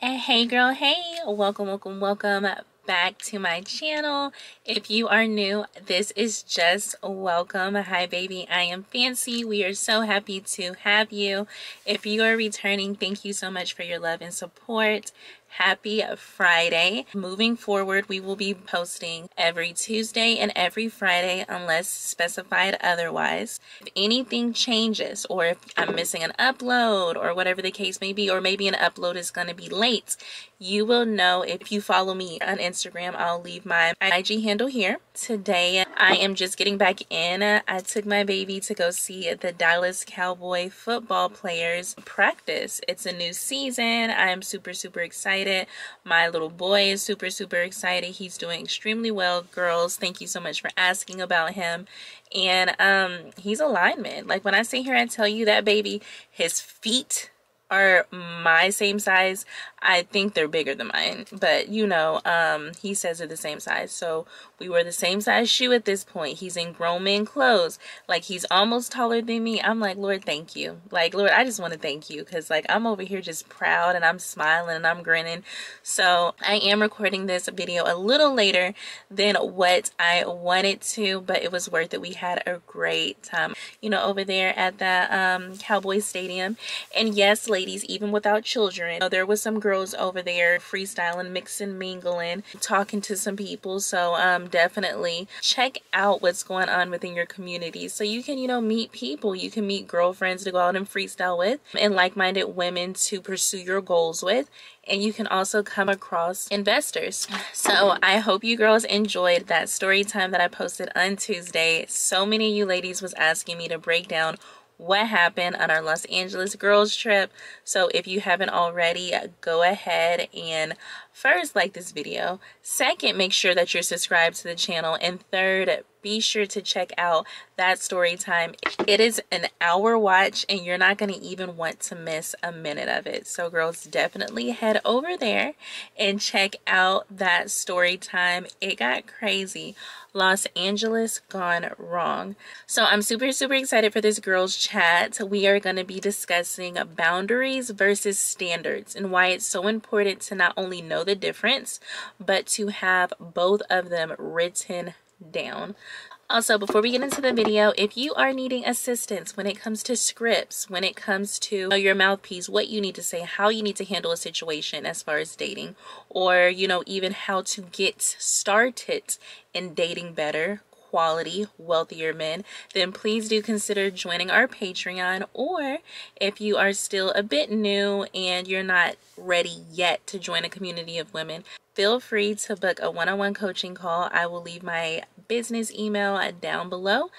hey girl, hey, welcome, welcome, welcome back to my channel. If you are new, this is just welcome. Hi baby, I am Fancy. We are so happy to have you. If you are returning, thank you so much for your love and support happy Friday. Moving forward, we will be posting every Tuesday and every Friday unless specified otherwise. If anything changes or if I'm missing an upload or whatever the case may be, or maybe an upload is going to be late, you will know if you follow me on Instagram. I'll leave my IG handle here. Today, I am just getting back in. I took my baby to go see the Dallas Cowboy football players practice. It's a new season. I am super, super excited. My little boy is super, super excited. He's doing extremely well. Girls, thank you so much for asking about him. And um, he's a lineman. Like when I sit here and tell you that baby, his feet are my same size I think they're bigger than mine, but you know, um, he says they're the same size. So we were the same size shoe at this point. He's in grown man clothes. Like he's almost taller than me. I'm like, Lord, thank you. Like, Lord, I just want to thank you because like I'm over here just proud and I'm smiling and I'm grinning. So I am recording this video a little later than what I wanted to, but it was worth it. We had a great time, you know, over there at the um, Cowboy Stadium. And yes, ladies, even without children, you know, there was some girls over there freestyling, mixing, mingling, talking to some people. So um, definitely check out what's going on within your community so you can, you know, meet people. You can meet girlfriends to go out and freestyle with and like-minded women to pursue your goals with and you can also come across investors. So I hope you girls enjoyed that story time that I posted on Tuesday. So many of you ladies was asking me to break down what happened on our Los Angeles girls trip. So if you haven't already, go ahead and first like this video. Second, make sure that you're subscribed to the channel. And third, be sure to check out that story time. It is an hour watch and you're not going to even want to miss a minute of it. So girls, definitely head over there and check out that story time. It got crazy. Los Angeles gone wrong. So I'm super, super excited for this girls chat. We are going to be discussing boundaries versus standards and why it's so important to not only know the difference, but to have both of them written down. Also, before we get into the video, if you are needing assistance when it comes to scripts, when it comes to your mouthpiece, what you need to say, how you need to handle a situation as far as dating, or, you know, even how to get started in dating better, quality, wealthier men, then please do consider joining our Patreon. Or if you are still a bit new and you're not ready yet to join a community of women, feel free to book a one-on-one coaching call. I will leave my business email down below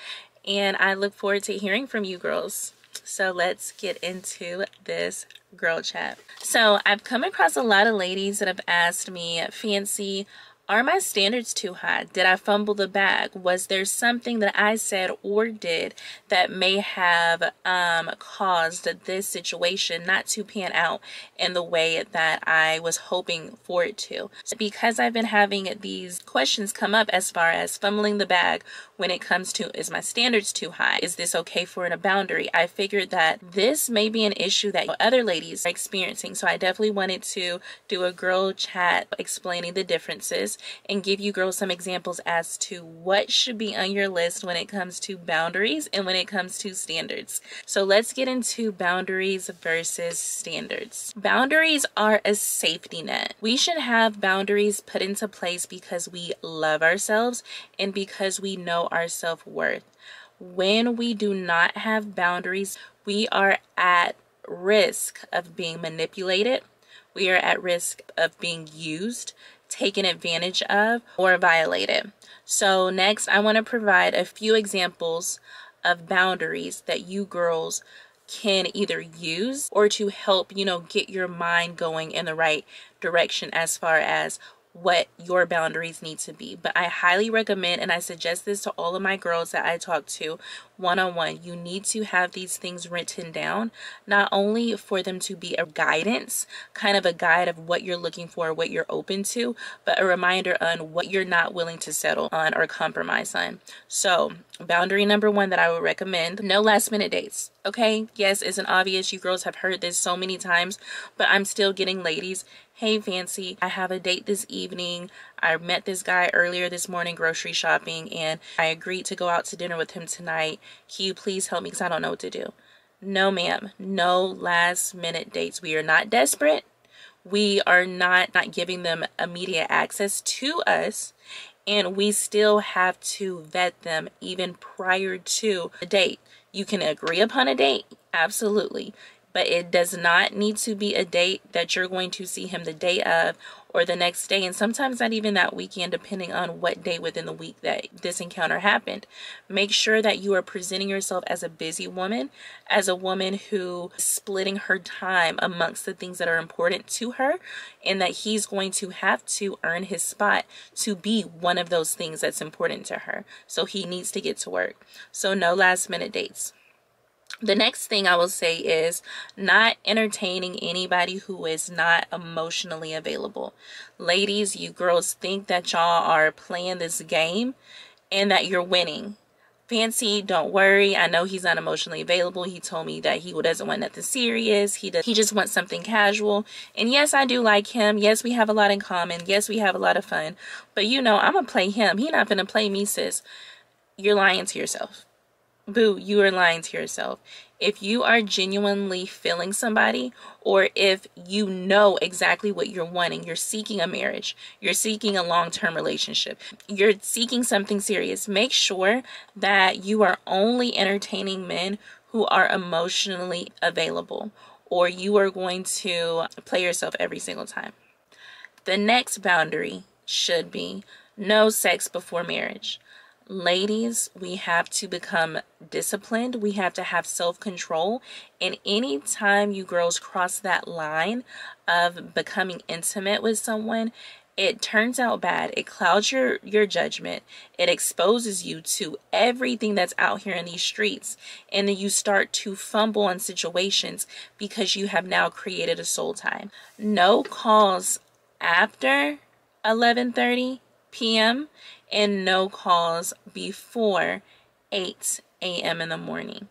and I look forward to hearing from you girls. So let's get into this girl chat. So I've come across a lot of ladies that have asked me, Fancy, are my standards too high? Did I fumble the bag? Was there something that I said or did that may have um, caused this situation not to pan out in the way that I was hoping for it to? Because I've been having these questions come up as far as fumbling the bag when it comes to is my standards too high? Is this okay for a boundary? I figured that this may be an issue that other ladies are experiencing. So I definitely wanted to do a girl chat explaining the differences and give you girls some examples as to what should be on your list when it comes to boundaries and when it comes to standards. So let's get into boundaries versus standards. Boundaries are a safety net. We should have boundaries put into place because we love ourselves and because we know our self-worth. When we do not have boundaries, we are at risk of being manipulated. We are at risk of being used taken advantage of or violated. So next I want to provide a few examples of boundaries that you girls can either use or to help, you know, get your mind going in the right direction as far as what your boundaries need to be. But I highly recommend and I suggest this to all of my girls that I talk to one on one. You need to have these things written down, not only for them to be a guidance, kind of a guide of what you're looking for, what you're open to, but a reminder on what you're not willing to settle on or compromise on. So, boundary number one that I would recommend no last minute dates. Okay, yes, it's an obvious. You girls have heard this so many times, but I'm still getting ladies Hey, Fancy, I have a date this evening. I met this guy earlier this morning grocery shopping and I agreed to go out to dinner with him tonight. Can you please help me because I don't know what to do? No, ma'am. No last minute dates. We are not desperate. We are not not giving them immediate access to us and we still have to vet them even prior to the date. You can agree upon a date, absolutely but it does not need to be a date that you're going to see him the day of or the next day and sometimes not even that weekend depending on what day within the week that this encounter happened. Make sure that you are presenting yourself as a busy woman as a woman who is splitting her time amongst the things that are important to her and that he's going to have to earn his spot to be one of those things that's important to her. So he needs to get to work. So no last minute dates the next thing I will say is not entertaining anybody who is not emotionally available. Ladies, you girls think that y'all are playing this game and that you're winning. Fancy, don't worry. I know he's not emotionally available. He told me that he doesn't want nothing serious. He does, he just wants something casual. And yes, I do like him. Yes, we have a lot in common. Yes, we have a lot of fun. But you know, I'm gonna play him. He not gonna play me, sis. You're lying to yourself boo, you are lying to yourself. If you are genuinely feeling somebody, or if you know exactly what you're wanting, you're seeking a marriage, you're seeking a long term relationship, you're seeking something serious, make sure that you are only entertaining men who are emotionally available, or you are going to play yourself every single time. The next boundary should be no sex before marriage ladies, we have to become disciplined. We have to have self control. And anytime you girls cross that line of becoming intimate with someone, it turns out bad. It clouds your, your judgment. It exposes you to everything that's out here in these streets. And then you start to fumble on situations because you have now created a soul tie. No calls after 11:30 p.m and no calls before 8 a.m. in the morning.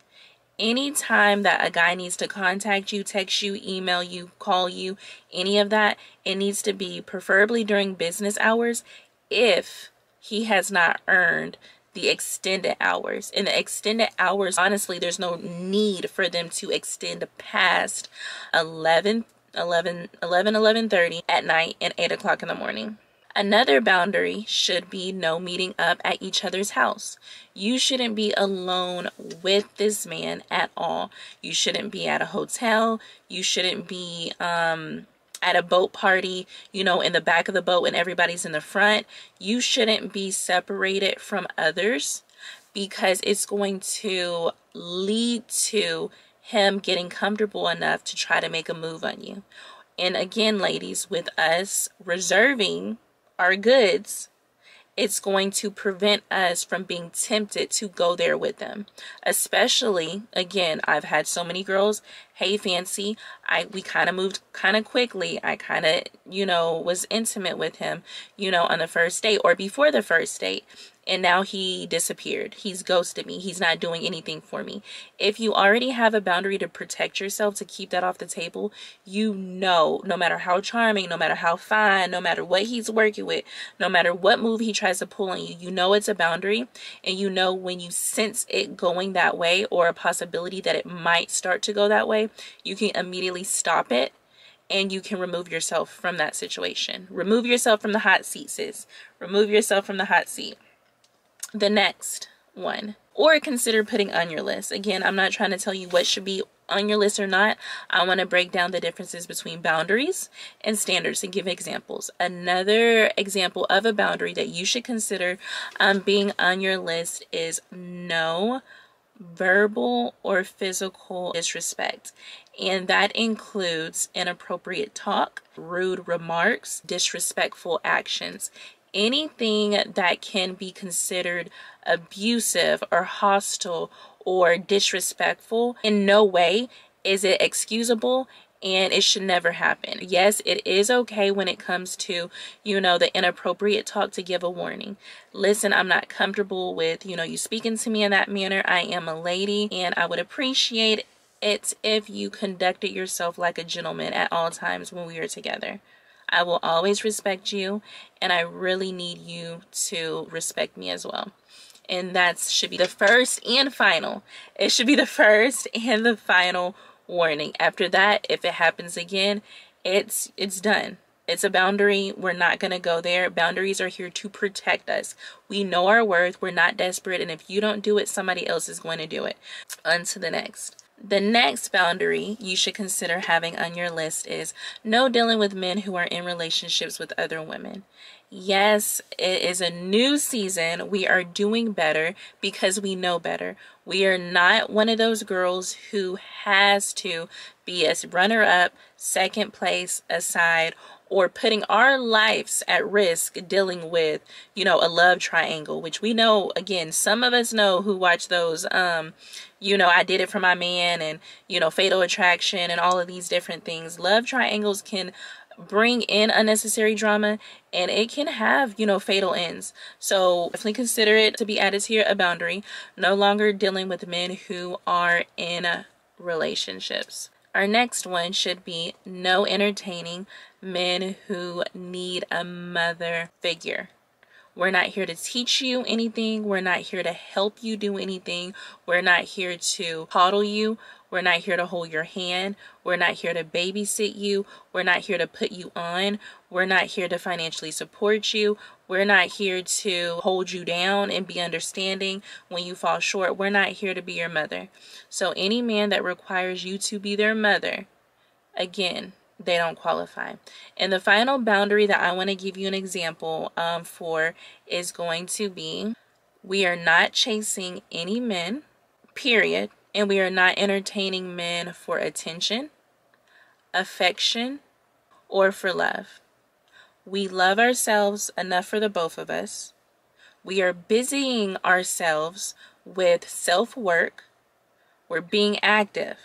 Anytime that a guy needs to contact you, text you, email you, call you, any of that, it needs to be preferably during business hours if he has not earned the extended hours. In the extended hours, honestly, there's no need for them to extend past 11, 11, 11, 11 30 at night and 8 o'clock in the morning. Another boundary should be no meeting up at each other's house. You shouldn't be alone with this man at all. You shouldn't be at a hotel. You shouldn't be um, at a boat party, you know, in the back of the boat and everybody's in the front. You shouldn't be separated from others because it's going to lead to him getting comfortable enough to try to make a move on you. And again, ladies, with us reserving our goods, it's going to prevent us from being tempted to go there with them. Especially, again, I've had so many girls, hey fancy, I we kind of moved kind of quickly. I kind of, you know, was intimate with him, you know, on the first date or before the first date and now he disappeared. He's ghosted me. He's not doing anything for me. If you already have a boundary to protect yourself, to keep that off the table, you know, no matter how charming, no matter how fine, no matter what he's working with, no matter what move he tries to pull on you, you know it's a boundary. And you know when you sense it going that way or a possibility that it might start to go that way, you can immediately stop it and you can remove yourself from that situation. Remove yourself from the hot seat, sis. Remove yourself from the hot seat the next one or consider putting on your list. Again, I'm not trying to tell you what should be on your list or not. I want to break down the differences between boundaries and standards and give examples. Another example of a boundary that you should consider um, being on your list is no verbal or physical disrespect. And that includes inappropriate talk, rude remarks, disrespectful actions, anything that can be considered abusive or hostile or disrespectful. In no way is it excusable and it should never happen. Yes, it is okay when it comes to, you know, the inappropriate talk to give a warning. Listen, I'm not comfortable with, you know, you speaking to me in that manner. I am a lady and I would appreciate it if you conducted yourself like a gentleman at all times when we are together. I will always respect you and I really need you to respect me as well. And that should be the first and final. It should be the first and the final warning. After that, if it happens again, it's it's done. It's a boundary. We're not going to go there. Boundaries are here to protect us. We know our worth. We're not desperate. And if you don't do it, somebody else is going to do it. On to the next. The next boundary you should consider having on your list is no dealing with men who are in relationships with other women. Yes, it is a new season. We are doing better because we know better. We are not one of those girls who has to be a runner up, second place, aside, or putting our lives at risk dealing with, you know, a love triangle, which we know, again, some of us know who watch those, um, you know, I did it for my man and, you know, fatal attraction and all of these different things. Love triangles can bring in unnecessary drama and it can have you know fatal ends. So definitely consider it to be added your a boundary. No longer dealing with men who are in relationships our next one should be no entertaining men who need a mother figure we're not here to teach you anything. We're not here to help you do anything. We're not here to coddle you. We're not here to hold your hand. We're not here to babysit you. We're not here to put you on. We're not here to financially support you. We're not here to hold you down and be understanding when you fall short. We're not here to be your mother. So, any man that requires you to be their mother, again, they don't qualify. And the final boundary that I want to give you an example um, for is going to be we are not chasing any men, period and we are not entertaining men for attention, affection, or for love. We love ourselves enough for the both of us. We are busying ourselves with self work. We're being active.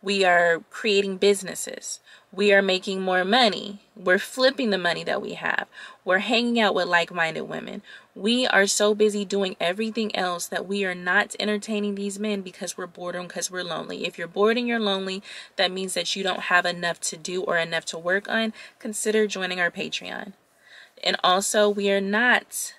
We are creating businesses we are making more money. We're flipping the money that we have. We're hanging out with like minded women. We are so busy doing everything else that we are not entertaining these men because we're bored and because we're lonely. If you're bored and you're lonely, that means that you don't have enough to do or enough to work on. Consider joining our Patreon. And also, we are not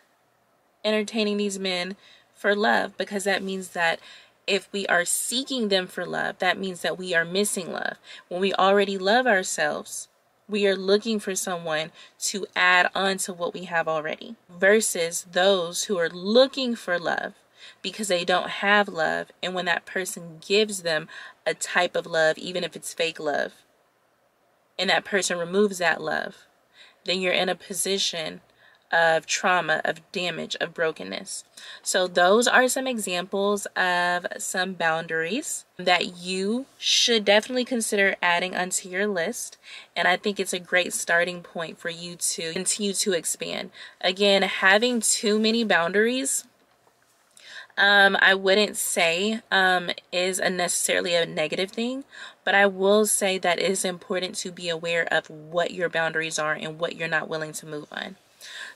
entertaining these men for love because that means that if we are seeking them for love, that means that we are missing love. When we already love ourselves, we are looking for someone to add on to what we have already, versus those who are looking for love because they don't have love. And when that person gives them a type of love, even if it's fake love, and that person removes that love, then you're in a position of trauma, of damage, of brokenness. So, those are some examples of some boundaries that you should definitely consider adding onto your list. And I think it's a great starting point for you to continue to expand. Again, having too many boundaries um, I wouldn't say um, is a necessarily a negative thing, but I will say that it is important to be aware of what your boundaries are and what you're not willing to move on.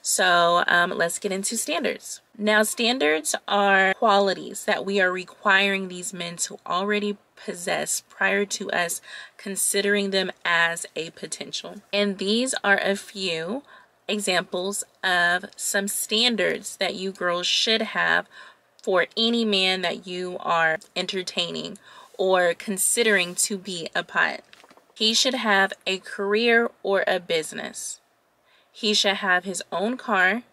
So um, let's get into standards. Now, standards are qualities that we are requiring these men to already possess prior to us considering them as a potential. And these are a few examples of some standards that you girls should have for any man that you are entertaining or considering to be a pot. He should have a career or a business. He should have his own car.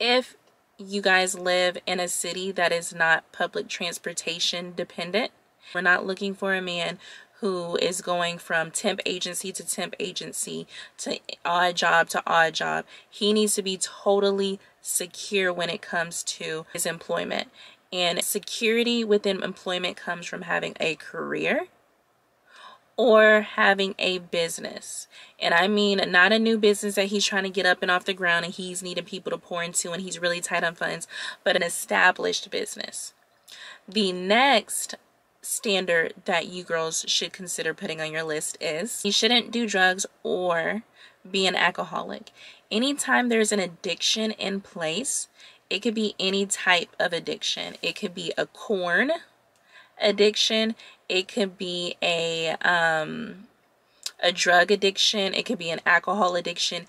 If you guys live in a city that is not public transportation dependent, we're not looking for a man who is going from temp agency to temp agency to odd job to odd job. He needs to be totally secure when it comes to his employment. And security within employment comes from having a career or having a business. And I mean, not a new business that he's trying to get up and off the ground and he's needing people to pour into and he's really tight on funds, but an established business. The next standard that you girls should consider putting on your list is you shouldn't do drugs or be an alcoholic. Anytime there's an addiction in place, it could be any type of addiction. It could be a corn addiction. It could be a um, a drug addiction. It could be an alcohol addiction.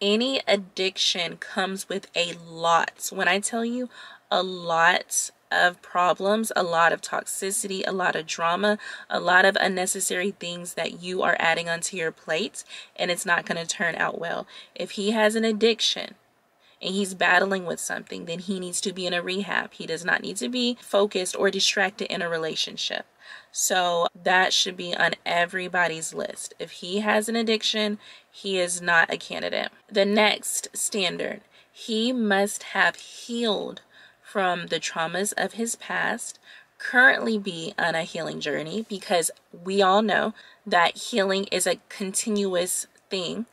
Any addiction comes with a lot. When I tell you a lot of problems, a lot of toxicity, a lot of drama, a lot of unnecessary things that you are adding onto your plate, and it's not going to turn out well. If he has an addiction, and he's battling with something, then he needs to be in a rehab. He does not need to be focused or distracted in a relationship. So that should be on everybody's list. If he has an addiction, he is not a candidate. The next standard, he must have healed from the traumas of his past, currently be on a healing journey because we all know that healing is a continuous thing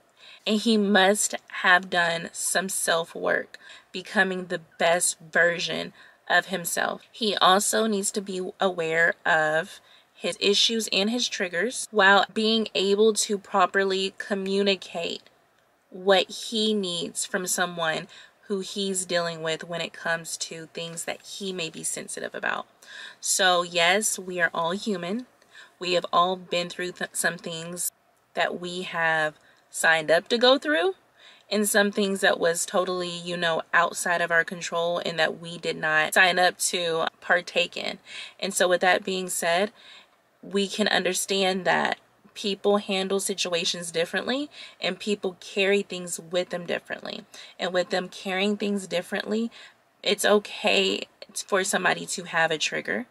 and he must have done some self work, becoming the best version of himself. He also needs to be aware of his issues and his triggers while being able to properly communicate what he needs from someone who he's dealing with when it comes to things that he may be sensitive about. So, yes, we are all human. We have all been through th- some things that we have signed up to go through and some things that was totally, you know, outside of our control and that we did not sign up to partake in. And so with that being said, we can understand that people handle situations differently and people carry things with them differently. And with them carrying things differently, it's okay for somebody to have a trigger,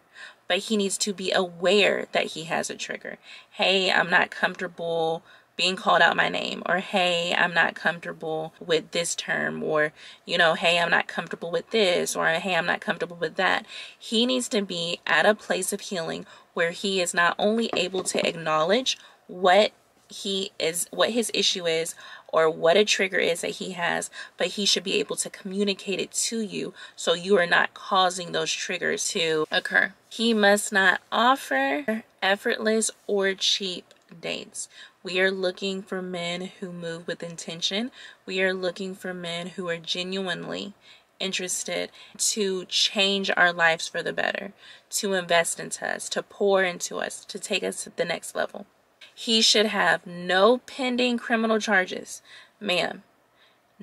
but he needs to be aware that he has a trigger. Hey, I'm not comfortable being called out my name or hey i'm not comfortable with this term or you know hey i'm not comfortable with this or hey i'm not comfortable with that. He needs to be at a place of healing where he is not only able to acknowledge what he is what his issue is or what a trigger is that he has but he should be able to communicate it to you so you are not causing those triggers to occur. He must not offer effortless or cheap dates we are looking for men who move with intention. We are looking for men who are genuinely interested to change our lives for the better, to invest into us, to pour into us, to take us to the next level. He should have no pending criminal charges. Ma'am,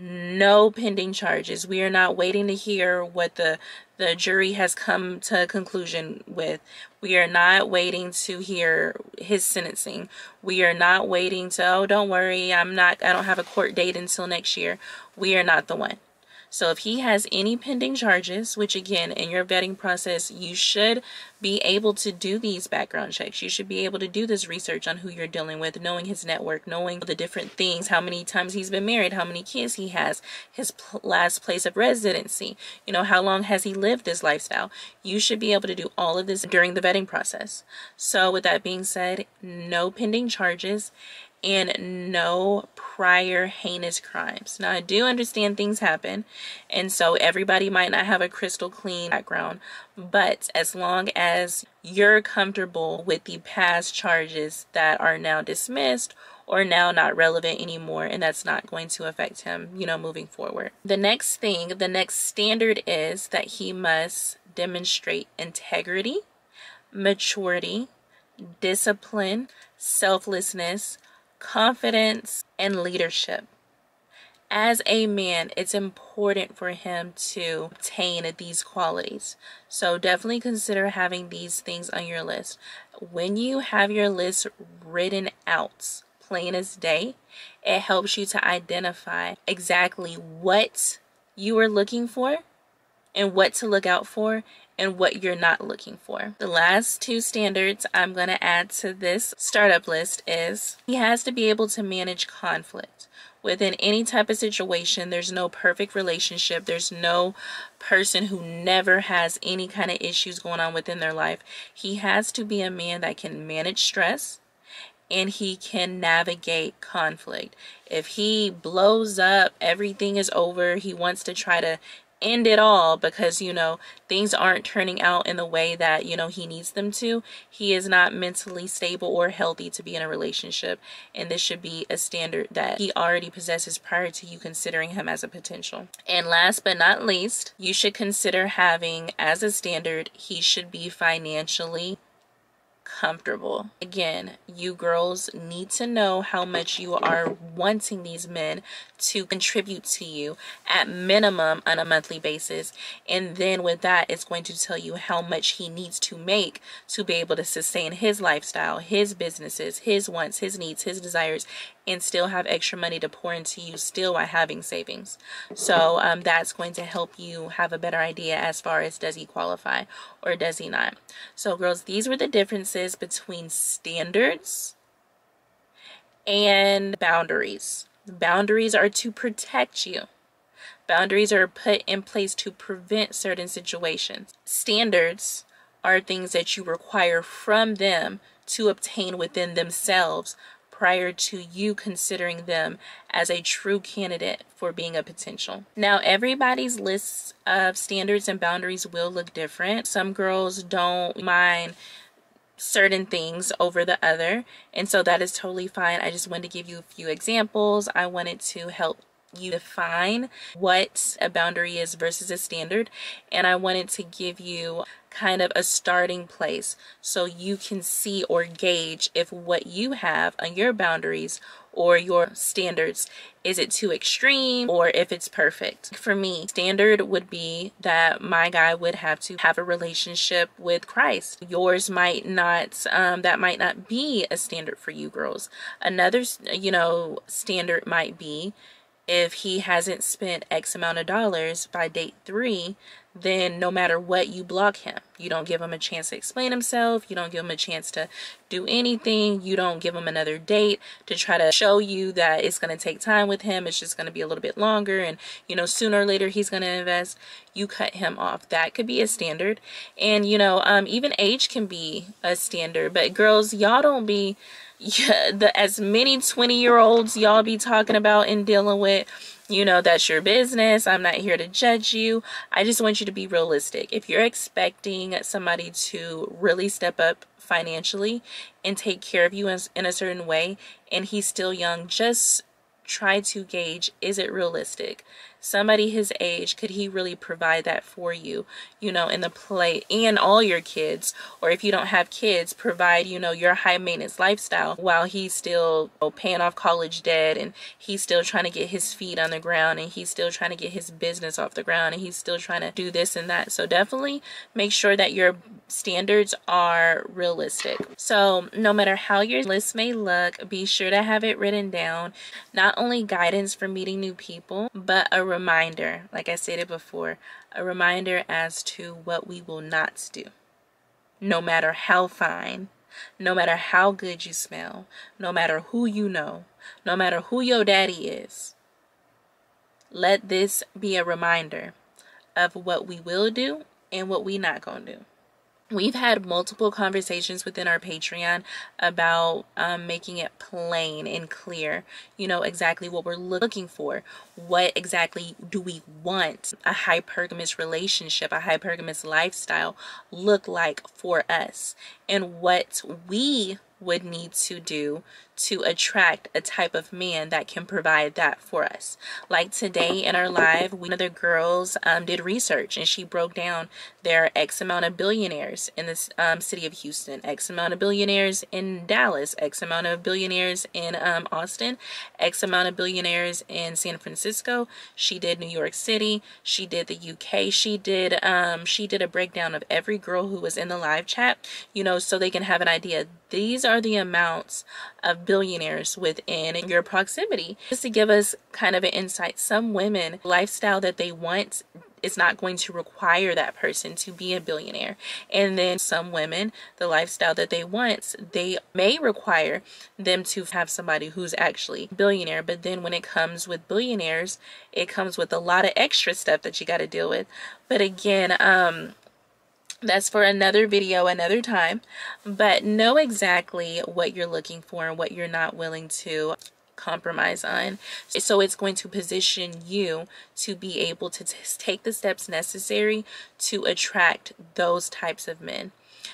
no pending charges. We are not waiting to hear what the the jury has come to a conclusion with. We are not waiting to hear his sentencing. We are not waiting to, oh, don't worry, I'm not, I don't have a court date until next year. We are not the one. So if he has any pending charges, which again, in your vetting process, you should be able to do these background checks. You should be able to do this research on who you're dealing with, knowing his network, knowing the different things, how many times he's been married, how many kids he has, his last place of residency, you know, how long has he lived this lifestyle. You should be able to do all of this during the vetting process. So with that being said, no pending charges and no prior heinous crimes. Now, I do understand things happen, and so everybody might not have a crystal clean background, but as long as you're comfortable with the past charges that are now dismissed or now not relevant anymore and that's not going to affect him, you know, moving forward. The next thing, the next standard is that he must demonstrate integrity, maturity, discipline, selflessness, confidence, and leadership. As a man, it's important for him to obtain these qualities. So definitely consider having these things on your list. When you have your list written out, plain as day, it helps you to identify exactly what you are looking for and what to look out for and what you're not looking for. The last two standards I'm going to add to this startup list is he has to be able to manage conflict within any type of situation. There's no perfect relationship. There's no person who never has any kind of issues going on within their life. He has to be a man that can manage stress and he can navigate conflict. If he blows up, everything is over, he wants to try to end it all because you know things aren't turning out in the way that you know he needs them to. He is not mentally stable or healthy to be in a relationship and this should be a standard that he already possesses prior to you considering him as a potential. And last but not least you should consider having as a standard he should be financially comfortable. Again, you girls need to know how much you are wanting these men to contribute to you at minimum on a monthly basis. And then with that, it's going to tell you how much he needs to make to be able to sustain his lifestyle, his businesses, his wants, his needs, his desires, and still have extra money to pour into you still while having savings. So um, that's going to help you have a better idea as far as does he qualify or does he not. So girls, these were the differences between standards and boundaries. Boundaries are to protect you. Boundaries are put in place to prevent certain situations. Standards are things that you require from them to obtain within themselves prior to you considering them as a true candidate for being a potential. Now, everybody's lists of standards and boundaries will look different. Some girls don't mind certain things over the other, and so that is totally fine. I just wanted to give you a few examples. I wanted to help you define what a boundary is versus a standard and I wanted to give you kind of a starting place so you can see or gauge if what you have on your boundaries or your standards is it too extreme or if it's perfect? For me standard would be that my guy would have to have a relationship with christ. Yours might not um, that might not be a standard for you girls. Another you know standard might be if he hasn't spent X amount of dollars by date three, then no matter what, you block him. You don't give him a chance to explain himself. You don't give him a chance to do anything. You don't give him another date to try to show you that it's going to take time with him. It's just going to be a little bit longer. And, you know, sooner or later he's going to invest. You cut him off. That could be a standard. And, you know, um, even age can be a standard. But girls, y'all don't be yeah, the as many 20 year olds y'all be talking about and dealing with you know that's your business i'm not here to judge you. I just want you to be realistic. If you're expecting somebody to really step up financially and take care of you in, in a certain way and he's still young just try to gauge is it realistic somebody his age could he really provide that for you you know in the play and all your kids? Or if you don't have kids provide you know your high maintenance lifestyle while he's still you know, paying off college debt and he's still trying to get his feet on the ground and he's still trying to get his business off the ground and he's still trying to do this and that. So definitely make sure that your standards are realistic. So no matter how your list may look be sure to have it written down. Not only guidance for meeting new people but a reminder, like I stated before, a reminder as to what we will not do. No matter how fine, no matter how good you smell, no matter who you know, no matter who your daddy is. Let this be a reminder of what we will do and what we not going to do we've had multiple conversations within our patreon about um, making it plain and clear you know exactly what we're looking for. What exactly do we want a hypergamous relationship a hypergamous lifestyle look like for us? And what we would need to do to attract a type of man that can provide that for us. Like today in our live, one of the girls um, did research and she broke down there X amount of billionaires in the um, city of Houston, X amount of billionaires in Dallas, X amount of billionaires in um, Austin, X amount of billionaires in San Francisco. She did New York City. She did the UK. She did um, she did a breakdown of every girl who was in the live chat, you know, so they can have an idea. These are the amounts of billionaires within your proximity. Just to give us kind of an insight, some women lifestyle that they want is not going to require that person to be a billionaire. And then some women, the lifestyle that they want, they may require them to have somebody who's actually billionaire. But then when it comes with billionaires, it comes with a lot of extra stuff that you got to deal with. But again, um, that's for another video another time but know exactly what you're looking for and what you're not willing to compromise on. So it's going to position you to be able to take the steps necessary to attract those types of men.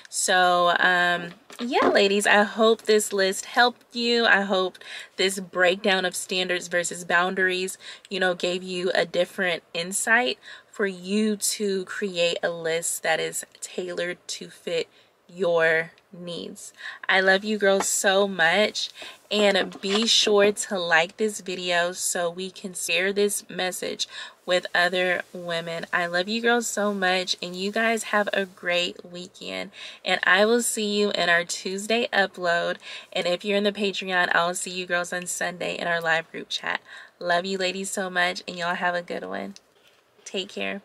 So, um, yeah, ladies, I hope this list helped you. I hope this breakdown of standards versus boundaries, you know, gave you a different insight for you to create a list that is tailored to fit your needs. I love you girls so much and be sure to like this video so we can share this message with other women. I love you girls so much and you guys have a great weekend and I will see you in our Tuesday upload and if you're in the Patreon I'll see you girls on Sunday in our live group chat. Love you ladies so much and y'all have a good one. Take care.